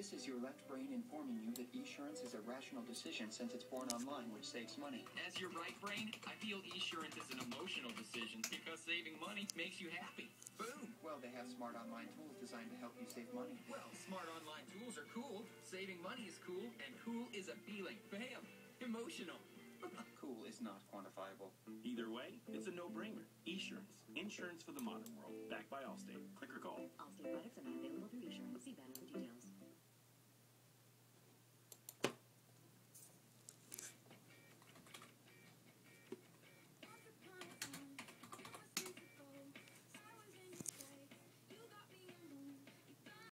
This is your left brain informing you that insurance is a rational decision since it's born online, which saves money. As your right brain, I feel insurance is an emotional decision because saving money makes you happy. Boom! Well, they have smart online tools designed to help you save money. Well, smart online tools are cool, saving money is cool, and cool is a feeling. Bam! Emotional. Cool is not quantifiable. Either way, it's a no-brainer. Esurance. Insurance for the modern world. Backed by Allstate. Click or call. Allstate